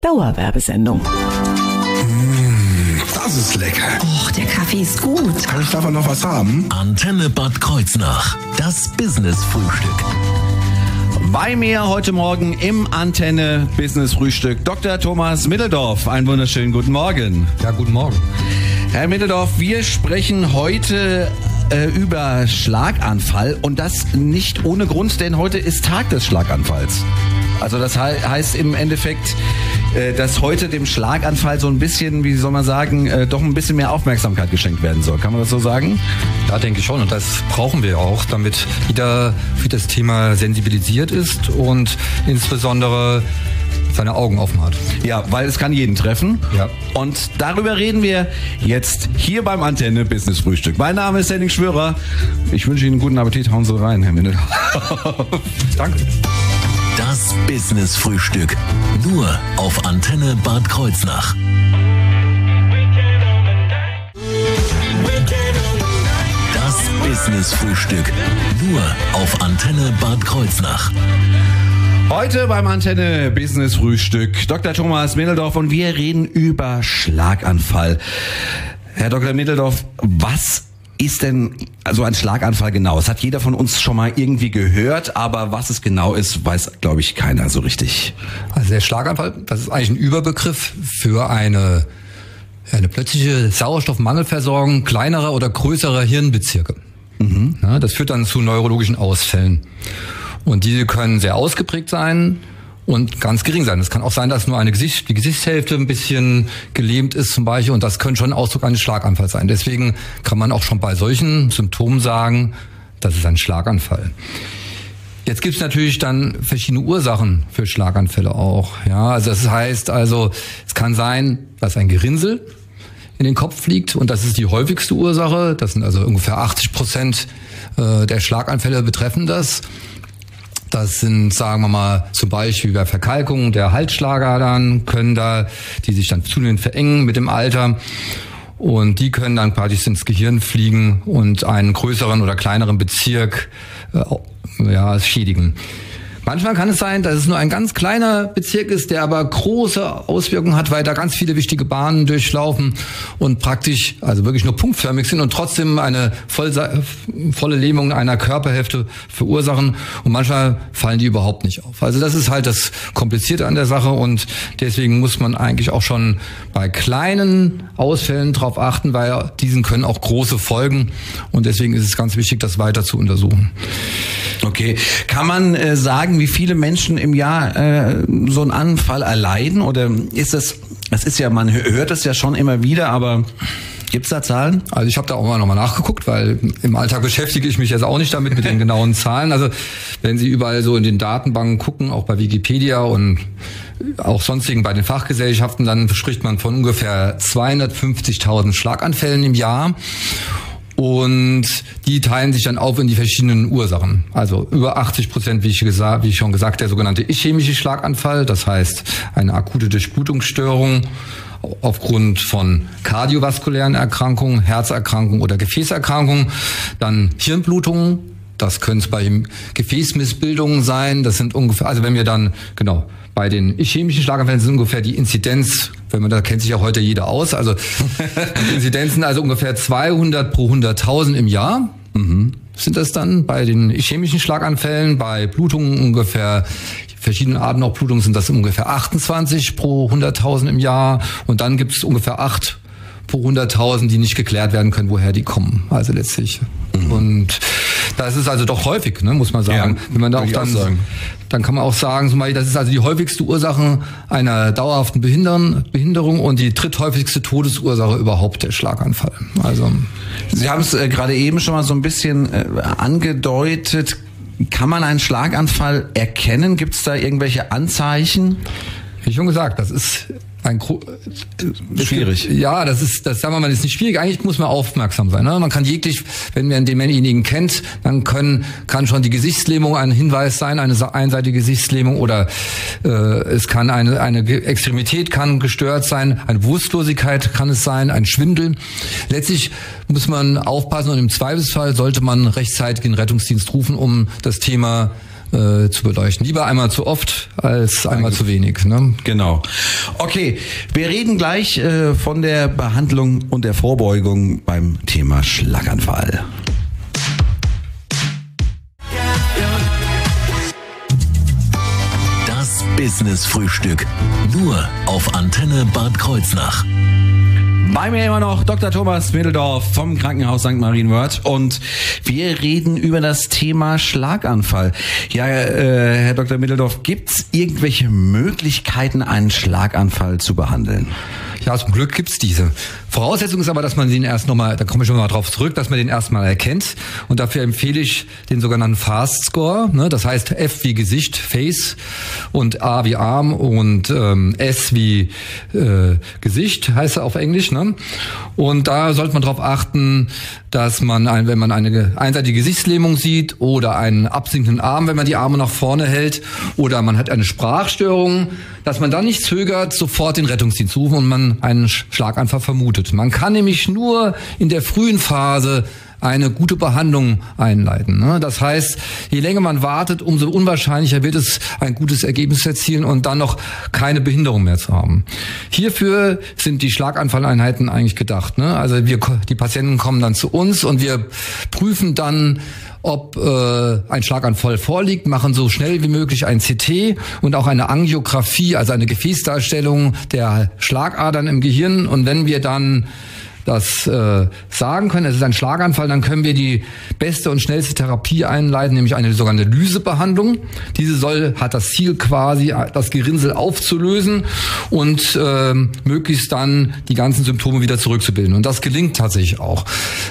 Dauerwerbesendung. Das ist lecker. Och, der Kaffee ist gut. Kann ich davon noch was haben? Antenne Bad Kreuznach. Das Business-Frühstück. Bei mir heute Morgen im Antenne Business Frühstück Dr. Thomas Mitteldorf. Einen wunderschönen guten Morgen. Ja, guten Morgen. Herr Mitteldorf, wir sprechen heute äh, über Schlaganfall und das nicht ohne Grund, denn heute ist Tag des Schlaganfalls. Also das he heißt im Endeffekt, äh, dass heute dem Schlaganfall so ein bisschen, wie soll man sagen, äh, doch ein bisschen mehr Aufmerksamkeit geschenkt werden soll. Kann man das so sagen? Ja, denke ich schon. Und das brauchen wir auch, damit jeder für das Thema sensibilisiert ist und insbesondere seine Augen offen hat. Ja, weil es kann jeden treffen. Ja. Und darüber reden wir jetzt hier beim Antenne Business Frühstück. Mein Name ist Henning Schwörer. Ich wünsche Ihnen einen guten Appetit. Hauen Sie rein, Herr Minne. Danke. Das Business-Frühstück. Nur auf Antenne Bad Kreuznach. Das Business-Frühstück. Nur auf Antenne Bad Kreuznach. Heute beim Antenne Business Frühstück Dr. Thomas Mitteldorf und wir reden über Schlaganfall. Herr Dr. Mitteldorf, was ist denn also ein Schlaganfall genau? Das hat jeder von uns schon mal irgendwie gehört, aber was es genau ist, weiß, glaube ich, keiner so richtig. Also der Schlaganfall, das ist eigentlich ein Überbegriff für eine, eine plötzliche Sauerstoffmangelversorgung kleinerer oder größerer Hirnbezirke. Mhm. Ja, das führt dann zu neurologischen Ausfällen. Und diese können sehr ausgeprägt sein und ganz gering sein. Es kann auch sein, dass nur eine Gesicht, die Gesichtshälfte ein bisschen gelähmt ist zum Beispiel und das könnte schon Ausdruck eines Schlaganfalls sein. Deswegen kann man auch schon bei solchen Symptomen sagen, das ist ein Schlaganfall. Jetzt gibt es natürlich dann verschiedene Ursachen für Schlaganfälle auch. Ja, also das heißt also, es kann sein, dass ein Gerinnsel in den Kopf fliegt und das ist die häufigste Ursache. Das sind also ungefähr 80 Prozent äh, der Schlaganfälle betreffen das. Das sind, sagen wir mal, zum Beispiel bei Verkalkung der Halsschlagadern können da, die sich dann zunehmend verengen mit dem Alter. Und die können dann quasi ins Gehirn fliegen und einen größeren oder kleineren Bezirk äh, ja, schädigen. Manchmal kann es sein, dass es nur ein ganz kleiner Bezirk ist, der aber große Auswirkungen hat, weil da ganz viele wichtige Bahnen durchlaufen und praktisch, also wirklich nur punktförmig sind und trotzdem eine voll, volle Lähmung einer Körperhälfte verursachen. Und manchmal fallen die überhaupt nicht auf. Also das ist halt das Komplizierte an der Sache und deswegen muss man eigentlich auch schon bei kleinen Ausfällen darauf achten, weil diesen können auch große Folgen und deswegen ist es ganz wichtig, das weiter zu untersuchen. Okay, kann man äh, sagen, wie viele Menschen im Jahr äh, so einen Anfall erleiden? Oder ist das, das ist ja, man hört das ja schon immer wieder, aber Gibt's da Zahlen? Also ich habe da auch mal nochmal nachgeguckt, weil im Alltag beschäftige ich mich jetzt auch nicht damit mit den genauen Zahlen. Also wenn Sie überall so in den Datenbanken gucken, auch bei Wikipedia und auch sonstigen bei den Fachgesellschaften, dann spricht man von ungefähr 250.000 Schlaganfällen im Jahr. Und die teilen sich dann auf in die verschiedenen Ursachen. Also über 80 Prozent, wie ich, gesagt, wie ich schon gesagt, der sogenannte ischämische Schlaganfall, das heißt eine akute Durchblutungsstörung aufgrund von kardiovaskulären Erkrankungen, Herzerkrankungen oder Gefäßerkrankungen, dann Hirnblutungen, das können es bei Gefäßmissbildungen sein. Das sind ungefähr, also wenn wir dann, genau, bei den chemischen Schlaganfällen sind ungefähr die Inzidenz, wenn man da kennt sich ja heute jeder aus, also Inzidenzen also ungefähr 200 pro 100.000 im Jahr. Mhm. Sind das dann bei den chemischen Schlaganfällen, bei Blutungen ungefähr verschiedene Arten auch Blutungen sind das ungefähr 28 pro 100.000 im Jahr und dann gibt es ungefähr 8 pro 100.000, die nicht geklärt werden können, woher die kommen. Also letztlich. Mhm. Und das ist also doch häufig, ne, muss man sagen. Ja, Wenn man da auch dann, sagen. dann kann man auch sagen, zum Beispiel, das ist also die häufigste Ursache einer dauerhaften Behinderung und die dritthäufigste Todesursache überhaupt der Schlaganfall. Also Sie haben es äh, gerade eben schon mal so ein bisschen äh, angedeutet. Kann man einen Schlaganfall erkennen? Gibt es da irgendwelche Anzeichen? Wie schon gesagt, das ist ein äh, schwierig. Ja, das ist, das sagen wir mal, das ist nicht schwierig. Eigentlich muss man aufmerksam sein. Ne? Man kann jeglich, wenn man denjenigen kennt, dann können, kann schon die Gesichtslähmung ein Hinweis sein, eine einseitige Gesichtslähmung oder äh, es kann eine eine Extremität kann gestört sein, eine Bewusstlosigkeit kann es sein, ein Schwindel. Letztlich muss man aufpassen und im Zweifelsfall sollte man rechtzeitig den Rettungsdienst rufen, um das Thema äh, zu beleuchten. Lieber einmal zu oft als einmal zu wenig. Ne? Genau. Okay, wir reden gleich äh, von der Behandlung und der Vorbeugung beim Thema Schlaganfall. Das Business Frühstück. Nur auf Antenne Bad Kreuznach. Bei mir immer noch Dr. Thomas Middeldorf vom Krankenhaus St. Marienwörth und wir reden über das Thema Schlaganfall. Ja, äh, Herr Dr. Middeldorf, gibt es irgendwelche Möglichkeiten, einen Schlaganfall zu behandeln? Ja, zum Glück gibt's diese. Voraussetzung ist aber, dass man den erst nochmal, da komme ich schon mal drauf zurück, dass man den erstmal erkennt. Und dafür empfehle ich den sogenannten Fast Score. Ne? Das heißt F wie Gesicht, Face und A wie Arm und ähm, S wie äh, Gesicht, heißt er auf Englisch. Ne? Und da sollte man darauf achten, dass man, ein, wenn man eine einseitige Gesichtslähmung sieht oder einen absinkenden Arm, wenn man die Arme nach vorne hält oder man hat eine Sprachstörung, dass man dann nicht zögert, sofort den Rettungsdienst rufen und man einen Schlaganfall vermutet. Man kann nämlich nur in der frühen Phase eine gute Behandlung einleiten. Ne? Das heißt, je länger man wartet, umso unwahrscheinlicher wird es, ein gutes Ergebnis erzielen und dann noch keine Behinderung mehr zu haben. Hierfür sind die Schlaganfalleinheiten eigentlich gedacht. Ne? Also wir, die Patienten kommen dann zu uns und wir prüfen dann, ob äh, ein Schlaganfall vorliegt, machen so schnell wie möglich ein CT und auch eine Angiografie, also eine Gefäßdarstellung der Schlagadern im Gehirn. Und wenn wir dann das äh, sagen können, es ist ein Schlaganfall, dann können wir die beste und schnellste Therapie einleiten, nämlich eine sogenannte Lysebehandlung. Diese soll hat das Ziel quasi das Gerinnsel aufzulösen und äh, möglichst dann die ganzen Symptome wieder zurückzubilden. Und das gelingt tatsächlich auch.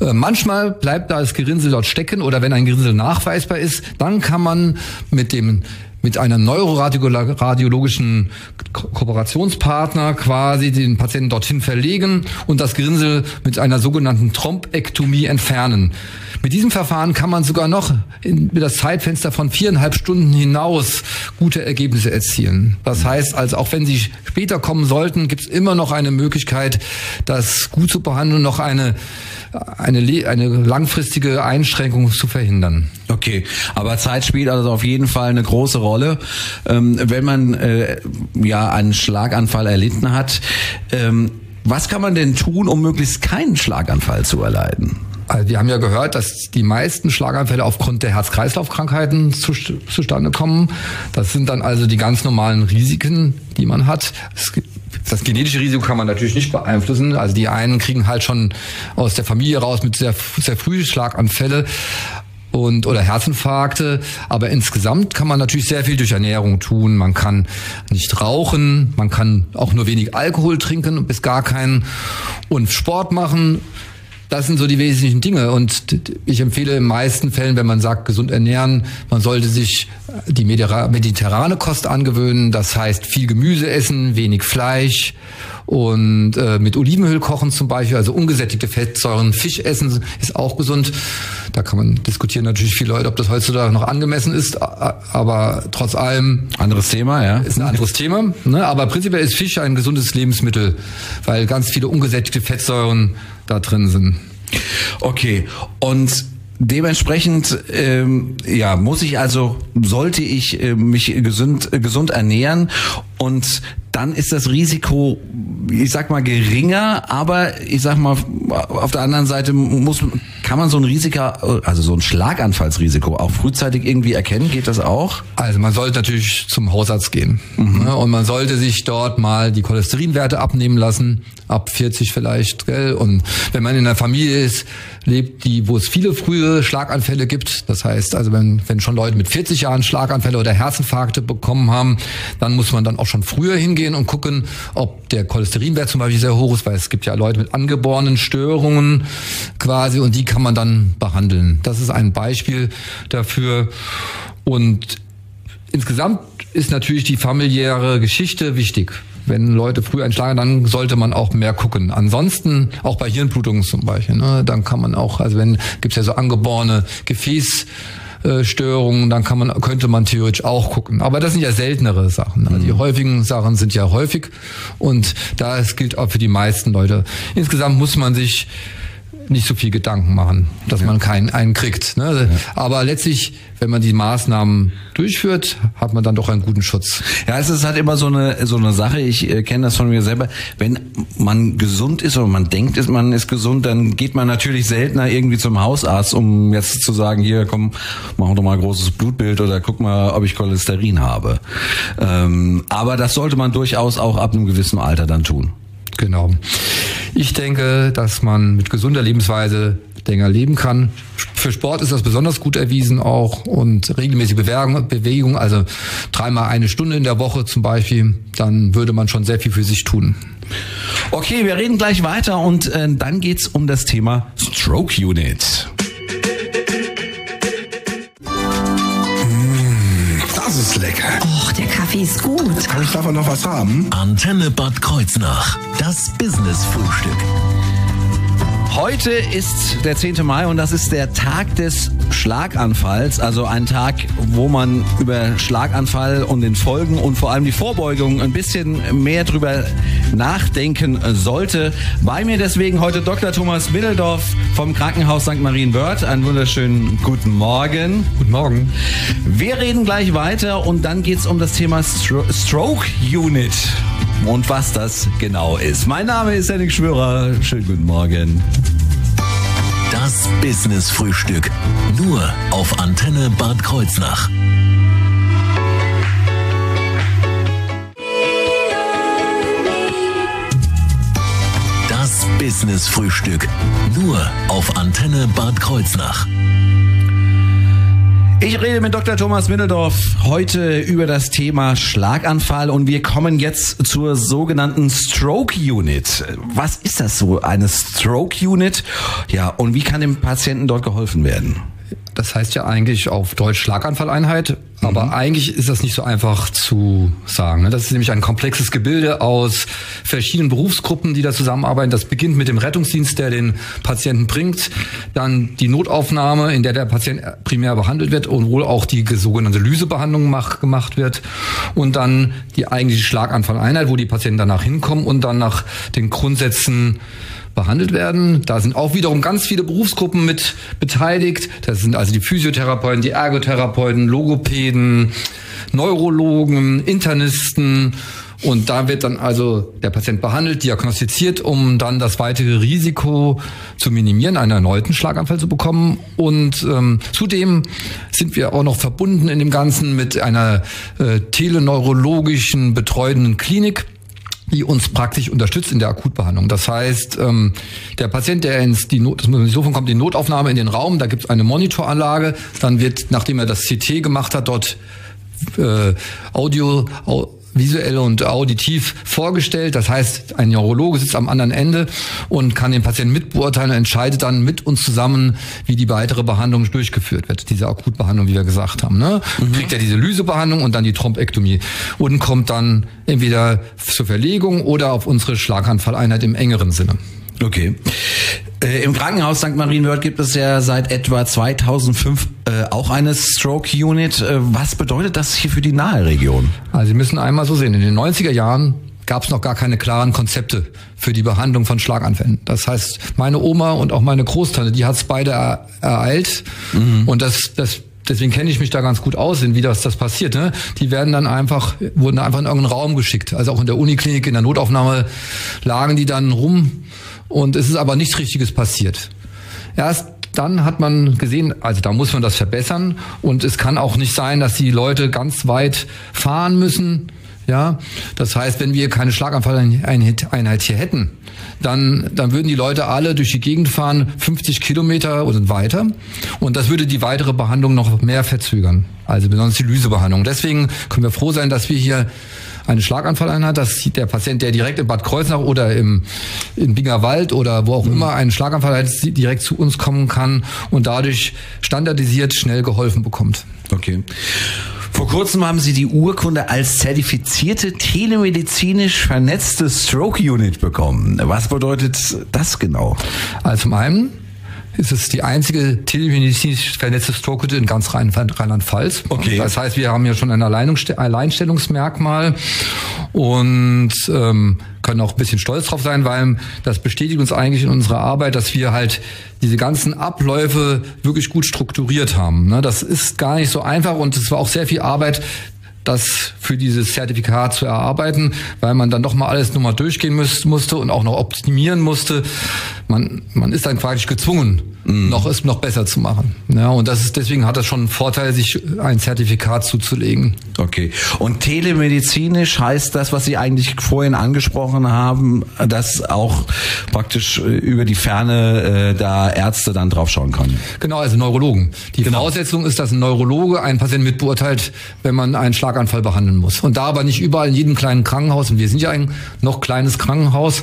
Äh, manchmal bleibt da das Gerinnsel dort stecken oder wenn ein Gerinnsel nachweisbar ist, dann kann man mit dem mit einem neuroradiologischen Kooperationspartner quasi den Patienten dorthin verlegen und das Gerinnsel mit einer sogenannten Trompektomie entfernen. Mit diesem Verfahren kann man sogar noch in das Zeitfenster von viereinhalb Stunden hinaus gute Ergebnisse erzielen. Das heißt also, auch wenn Sie später kommen sollten, gibt es immer noch eine Möglichkeit, das gut zu behandeln, noch eine eine, eine langfristige Einschränkung zu verhindern. Okay, aber Zeit spielt also auf jeden Fall eine große Rolle. Ähm, wenn man äh, ja einen Schlaganfall erlitten hat, ähm, was kann man denn tun, um möglichst keinen Schlaganfall zu erleiden? Also wir haben ja gehört, dass die meisten Schlaganfälle aufgrund der Herz-Kreislauf-Krankheiten zu, zustande kommen. Das sind dann also die ganz normalen Risiken, die man hat. Das genetische Risiko kann man natürlich nicht beeinflussen. Also die einen kriegen halt schon aus der Familie raus mit sehr, sehr früh Schlaganfälle und oder Herzinfarkte, aber insgesamt kann man natürlich sehr viel durch Ernährung tun. Man kann nicht rauchen, man kann auch nur wenig Alkohol trinken bis gar keinen und Sport machen das sind so die wesentlichen Dinge. Und ich empfehle in meisten Fällen, wenn man sagt, gesund ernähren, man sollte sich die mediterrane Kost angewöhnen. Das heißt, viel Gemüse essen, wenig Fleisch und äh, mit Olivenöl kochen zum Beispiel, also ungesättigte Fettsäuren. Fisch essen ist auch gesund. Da kann man diskutieren natürlich viele Leute, ob das heutzutage noch angemessen ist, aber trotz allem anderes Thema, ja, ist ein anderes Thema. Ne? Aber prinzipiell ist Fisch ein gesundes Lebensmittel, weil ganz viele ungesättigte Fettsäuren da drin sind. Okay, und dementsprechend ähm, ja muss ich also sollte ich äh, mich gesund äh, gesund ernähren und dann ist das Risiko, ich sag mal, geringer, aber ich sag mal, auf der anderen Seite muss, kann man so ein Risiko, also so ein Schlaganfallsrisiko auch frühzeitig irgendwie erkennen? Geht das auch? Also man sollte natürlich zum Hausarzt gehen. Mhm. Ne? Und man sollte sich dort mal die Cholesterinwerte abnehmen lassen, ab 40 vielleicht, gell? Und wenn man in einer Familie ist, lebt, die, wo es viele frühe Schlaganfälle gibt, das heißt, also wenn, wenn schon Leute mit 40 Jahren Schlaganfälle oder Herzinfarkte bekommen haben, dann muss man dann auch schon früher hingehen und gucken, ob der Cholesterinwert zum Beispiel sehr hoch ist, weil es gibt ja Leute mit angeborenen Störungen quasi und die kann man dann behandeln. Das ist ein Beispiel dafür. Und insgesamt ist natürlich die familiäre Geschichte wichtig. Wenn Leute früh einschlagen, dann sollte man auch mehr gucken. Ansonsten, auch bei Hirnblutungen zum Beispiel, ne, dann kann man auch, also wenn, gibt's ja so angeborene Gefäß, Störungen, dann kann man, könnte man theoretisch auch gucken. Aber das sind ja seltenere Sachen. Also die mhm. häufigen Sachen sind ja häufig und da es gilt auch für die meisten Leute. Insgesamt muss man sich nicht so viel Gedanken machen, dass ja. man keinen einen kriegt. Ne? Ja. Aber letztlich, wenn man die Maßnahmen durchführt, hat man dann doch einen guten Schutz. Ja, es ist halt immer so eine so eine Sache. Ich äh, kenne das von mir selber. Wenn man gesund ist oder man denkt, man ist gesund, dann geht man natürlich seltener irgendwie zum Hausarzt, um jetzt zu sagen, hier komm, mach doch mal ein großes Blutbild oder guck mal, ob ich Cholesterin habe. Ähm, aber das sollte man durchaus auch ab einem gewissen Alter dann tun. Genau. Ich denke, dass man mit gesunder Lebensweise länger leben kann. Für Sport ist das besonders gut erwiesen auch und regelmäßige Bewegung, also dreimal eine Stunde in der Woche zum Beispiel, dann würde man schon sehr viel für sich tun. Okay, wir reden gleich weiter und äh, dann geht's um das Thema Stroke Unit. Kaffee ist gut. Kann ich davon noch was haben? Antenne Bad Kreuznach. Das Business-Frühstück. Heute ist der 10. Mai und das ist der Tag des Schlaganfalls, also ein Tag, wo man über Schlaganfall und den Folgen und vor allem die Vorbeugung ein bisschen mehr drüber nachdenken sollte. Bei mir deswegen heute Dr. Thomas Middeldorf vom Krankenhaus St. Marienwörth. Einen wunderschönen guten Morgen. Guten Morgen. Wir reden gleich weiter und dann geht es um das Thema Stro Stroke Unit und was das genau ist. Mein Name ist Henning Schwörer. Schönen guten Morgen. Das Business Frühstück. Nur auf Antenne Bad Kreuznach. Das Business Frühstück. Nur auf Antenne Bad Kreuznach. Ich rede mit Dr. Thomas Middeldorf heute über das Thema Schlaganfall und wir kommen jetzt zur sogenannten Stroke Unit. Was ist das so, eine Stroke Unit? Ja, und wie kann dem Patienten dort geholfen werden? Das heißt ja eigentlich auf Deutsch Schlaganfalleinheit, aber mhm. eigentlich ist das nicht so einfach zu sagen. Ne? Das ist nämlich ein komplexes Gebilde aus verschiedenen Berufsgruppen, die da zusammenarbeiten. Das beginnt mit dem Rettungsdienst, der den Patienten bringt, dann die Notaufnahme, in der der Patient primär behandelt wird und wohl auch die sogenannte Lysebehandlung gemacht wird und dann die eigentliche Schlaganfalleinheit, wo die Patienten danach hinkommen und dann nach den Grundsätzen behandelt werden. Da sind auch wiederum ganz viele Berufsgruppen mit beteiligt. Das sind also die Physiotherapeuten, die Ergotherapeuten, Logopäden, Neurologen, Internisten. Und da wird dann also der Patient behandelt, diagnostiziert, um dann das weitere Risiko zu minimieren, einen erneuten Schlaganfall zu bekommen. Und ähm, zudem sind wir auch noch verbunden in dem Ganzen mit einer äh, teleneurologischen betreuenden Klinik die uns praktisch unterstützt in der Akutbehandlung. Das heißt, ähm, der Patient, der ins die Not, das muss man so kommt, die Notaufnahme in den Raum, da gibt es eine Monitoranlage, dann wird, nachdem er das CT gemacht hat, dort äh, Audio, visuell und auditiv vorgestellt. Das heißt, ein Neurologe sitzt am anderen Ende und kann den Patienten mitbeurteilen und entscheidet dann mit uns zusammen, wie die weitere Behandlung durchgeführt wird. Diese Akutbehandlung, wie wir gesagt haben. Ne? Mhm. Kriegt er diese Lysebehandlung und dann die Trompektomie und kommt dann entweder zur Verlegung oder auf unsere Schlaganfalleinheit im engeren Sinne. Okay. Äh, Im Krankenhaus St. Marienwörth gibt es ja seit etwa 2005 äh, auch eine Stroke Unit. Äh, was bedeutet das hier für die nahe Region? Also Sie müssen einmal so sehen, in den 90er Jahren gab es noch gar keine klaren Konzepte für die Behandlung von Schlaganfällen. Das heißt, meine Oma und auch meine Großtante, die hat es beide ereilt. Mhm. Und das, das deswegen kenne ich mich da ganz gut aus, in wie das, das passiert. Ne? Die werden dann einfach, wurden einfach in irgendeinen Raum geschickt. Also auch in der Uniklinik, in der Notaufnahme lagen die dann rum und es ist aber nichts Richtiges passiert. Erst dann hat man gesehen, also da muss man das verbessern und es kann auch nicht sein, dass die Leute ganz weit fahren müssen. Ja, das heißt, wenn wir keine Schlaganfalleinheit hier hätten, dann, dann würden die Leute alle durch die Gegend fahren, 50 Kilometer oder weiter. Und das würde die weitere Behandlung noch mehr verzögern. Also besonders die Lysebehandlung. Deswegen können wir froh sein, dass wir hier eine Schlaganfalleinheit, dass der Patient, der direkt in Bad Kreuznach oder im, in Bingerwald oder wo auch mhm. immer einen Schlaganfall hat, direkt zu uns kommen kann und dadurch standardisiert schnell geholfen bekommt. Okay. Vor kurzem haben Sie die Urkunde als zertifizierte telemedizinisch vernetzte Stroke Unit bekommen. Was bedeutet das genau? Also zum einen ist es die einzige telemedizinisch vernetzte Stroke-Hütte in ganz Rheinland-Pfalz. Okay. Das heißt, wir haben ja schon ein Alleinstellungsmerkmal und ähm, können auch ein bisschen stolz drauf sein, weil das bestätigt uns eigentlich in unserer Arbeit, dass wir halt diese ganzen Abläufe wirklich gut strukturiert haben. Ne? Das ist gar nicht so einfach und es war auch sehr viel Arbeit, das für dieses Zertifikat zu erarbeiten, weil man dann doch mal alles nochmal durchgehen muss, musste und auch noch optimieren musste. Man, man ist dann praktisch gezwungen, mm. noch es noch besser zu machen. Ja, und das ist deswegen hat das schon einen Vorteil, sich ein Zertifikat zuzulegen. Okay. Und telemedizinisch heißt das, was Sie eigentlich vorhin angesprochen haben, dass auch praktisch äh, über die Ferne äh, da Ärzte dann draufschauen können. Genau, also Neurologen. Die genau. Voraussetzung ist, dass ein Neurologe einen Patienten mitbeurteilt, wenn man einen Schlaganfall behandeln muss. Und da aber nicht überall in jedem kleinen Krankenhaus, und wir sind ja ein noch kleines Krankenhaus,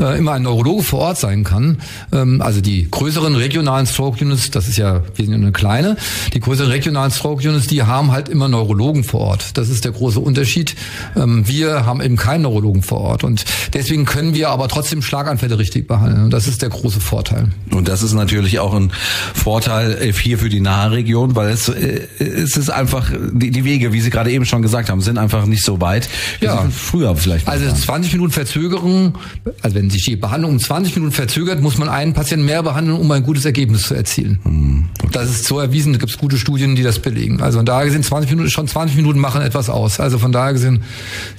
äh, immer ein Neurologe vor Ort sein kann. Ähm, also die größeren regionalen Stroke Units, das ist ja, wir sind ja eine kleine, die größeren regionalen Stroke Units, die haben halt immer Neurologen vor Ort. Das ist der große Unterschied. Ähm, wir haben eben keinen Neurologen vor Ort. Und deswegen können wir aber trotzdem Schlaganfälle richtig behandeln. Und das ist der große Vorteil. Und das ist natürlich auch ein Vorteil äh, hier für die Nahregion, weil es, äh, es ist einfach, die, die Wege, wie Sie gerade eben schon gesagt haben, sind einfach nicht so weit. Ja. Früher vielleicht. Also 20 Minuten Verzögerung, also wenn sich die Behandlung um 20 Minuten verzögert, muss man einen Patienten mehr behandeln, um ein gutes Ergebnis zu erzielen. Hm. Okay. Das ist so erwiesen, da gibt es gute Studien, die das belegen. Also von daher gesehen, 20 Minuten, schon 20 Minuten machen etwas aus. Also von daher gesehen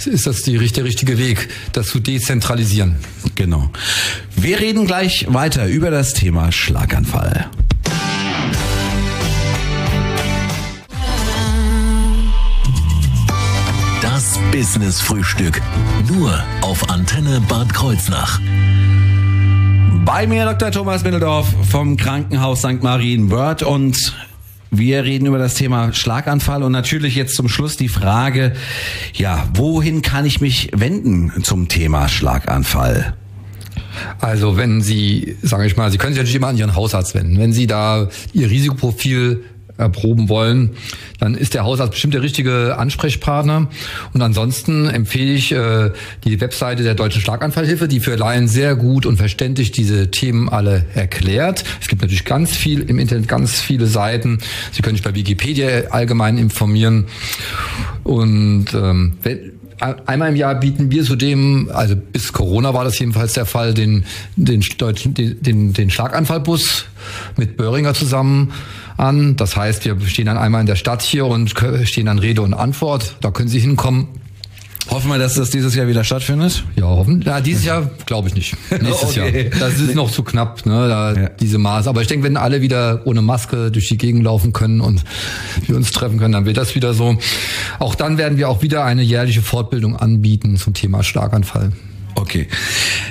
ist das die, der richtige Weg, das zu dezentralisieren. Genau. Wir reden gleich weiter über das Thema Schlaganfall. Das Business Frühstück. Nur auf Antenne Bad Kreuznach. Bei mir Dr. Thomas Mitteldorf vom Krankenhaus St. Marienwörth und wir reden über das Thema Schlaganfall und natürlich jetzt zum Schluss die Frage, ja, wohin kann ich mich wenden zum Thema Schlaganfall? Also wenn Sie, sage ich mal, Sie können sich natürlich immer an Ihren Hausarzt wenden. Wenn Sie da Ihr Risikoprofil erproben wollen, dann ist der Hausarzt bestimmt der richtige Ansprechpartner. Und ansonsten empfehle ich äh, die Webseite der Deutschen Schlaganfallhilfe, die für Laien sehr gut und verständlich diese Themen alle erklärt. Es gibt natürlich ganz viel im Internet, ganz viele Seiten. Sie können sich bei Wikipedia allgemein informieren. Und ähm, wenn, Einmal im Jahr bieten wir zudem, also bis Corona war das jedenfalls der Fall, den, den, deutschen, den, den Schlaganfallbus mit Böhringer zusammen an. Das heißt, wir stehen dann einmal in der Stadt hier und stehen dann Rede und Antwort. Da können Sie hinkommen. Hoffen wir, dass das dieses Jahr wieder stattfindet? Ja, hoffen. Ja, dieses Jahr glaube ich nicht. Nächstes okay. Jahr. Das ist noch zu knapp, ne, da, ja. diese Maß. Aber ich denke, wenn alle wieder ohne Maske durch die Gegend laufen können und wir uns treffen können, dann wird das wieder so. Auch dann werden wir auch wieder eine jährliche Fortbildung anbieten zum Thema Schlaganfall. Okay.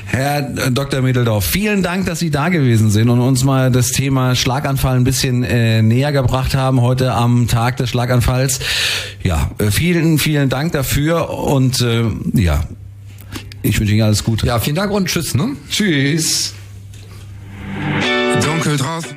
Herr Dr. Mitteldorf, vielen Dank, dass Sie da gewesen sind und uns mal das Thema Schlaganfall ein bisschen äh, näher gebracht haben heute am Tag des Schlaganfalls. Ja, äh, vielen, vielen Dank dafür und äh, ja, ich wünsche Ihnen alles Gute. Ja, vielen Dank und tschüss. Ne? Tschüss. Dunkel draußen.